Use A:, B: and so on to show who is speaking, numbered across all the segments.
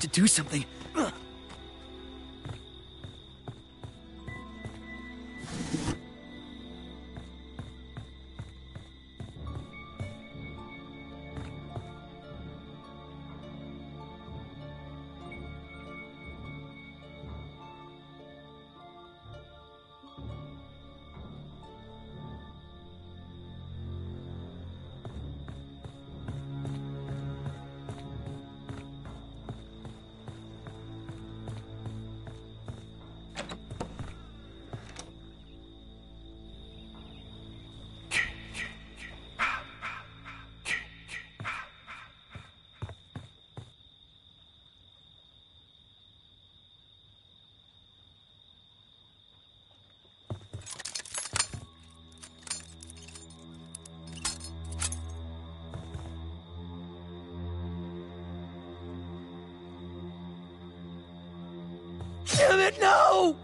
A: to do something. Damn it, no!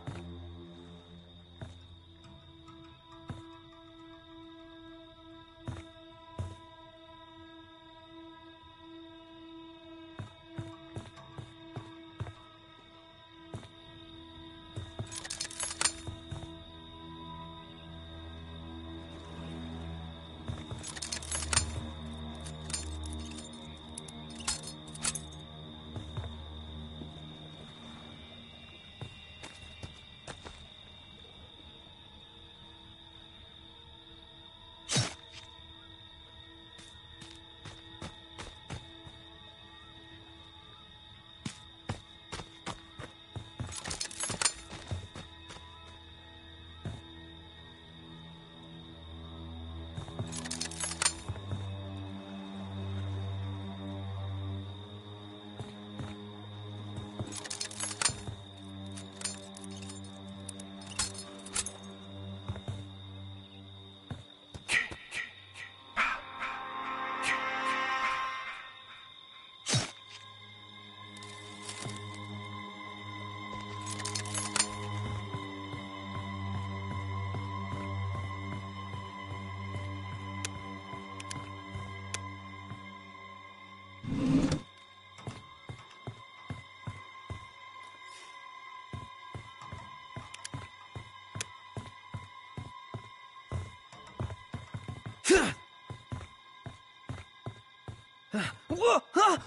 A: 不过啊，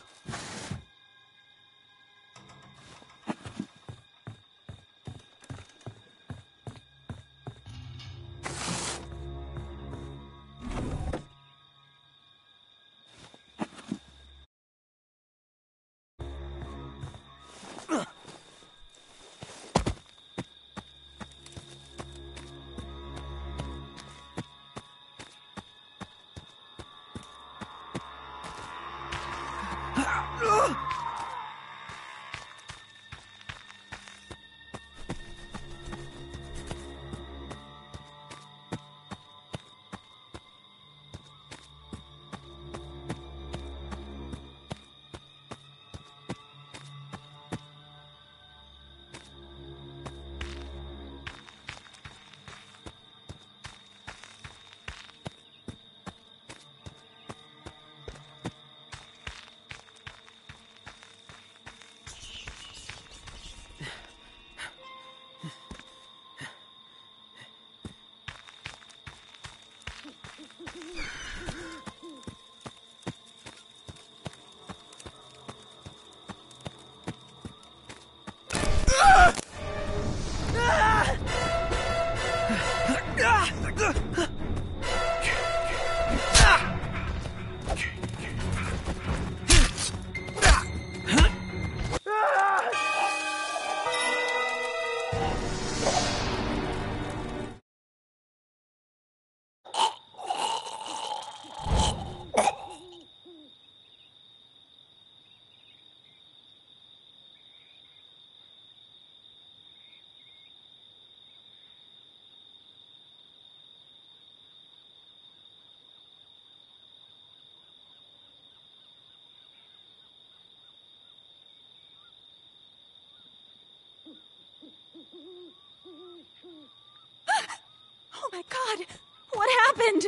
B: Oh my god! What happened?